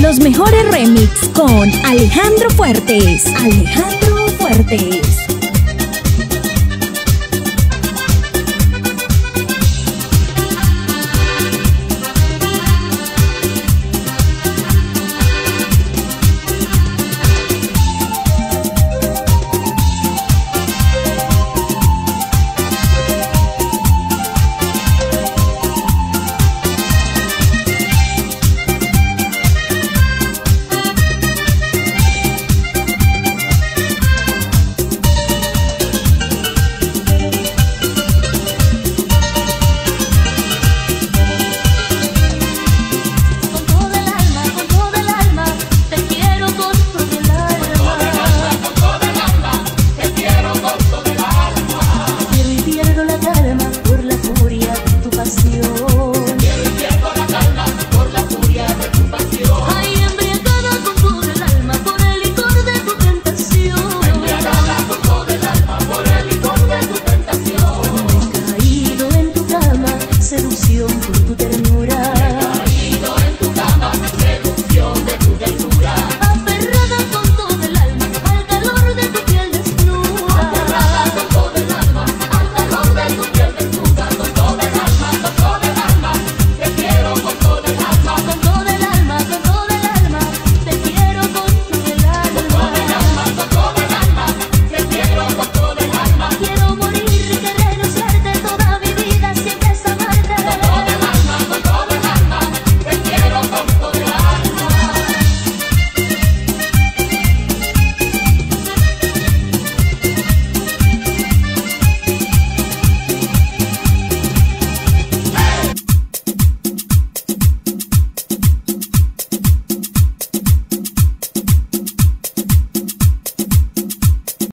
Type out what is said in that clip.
Los mejores remix con Alejandro Fuertes. Alejandro Fuertes.